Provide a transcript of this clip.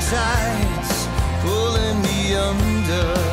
tides pulling me under.